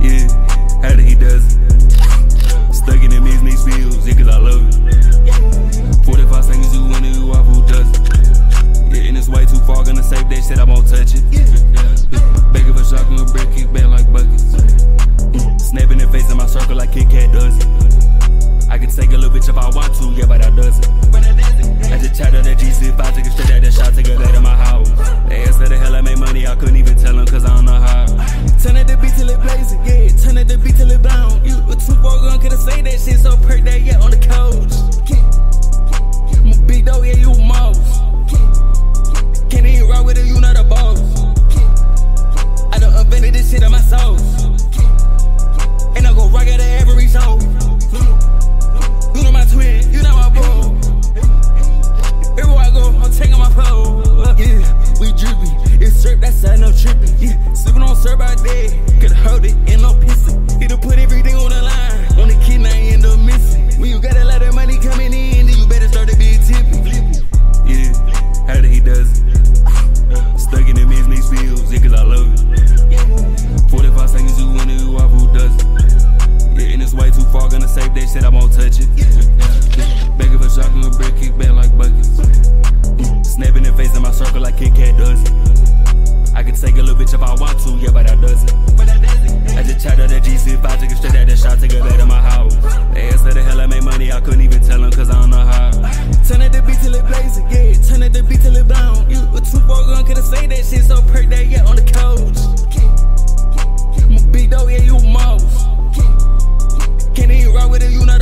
Yeah, how he does it? Stuck in I love it. 45 seconds, you who does it? Way too far, gonna save that shit, I won't touch it. For back like buckets. Mm, Snapping my circle like Kit Kat does it. I can take a little bitch if I want to, yeah. But I doesn't. That so perk that that shit, I won't touch it. Begging for shotgun, a brick, kick back like buckets. Snapping in face in my circle like Kit Kat does it. I can take a little bitch if I want to, yeah, but I doesn't. I just chatted that GC5, take it straight out that shot, take it back to my house. They asked the hell I make money, I couldn't even tell them, cause I don't know how. Turn at the beat till it blazing, yeah. Turn at the beat till it blown. You a two four gun, could've say that shit so perk that yeah the. with a unit.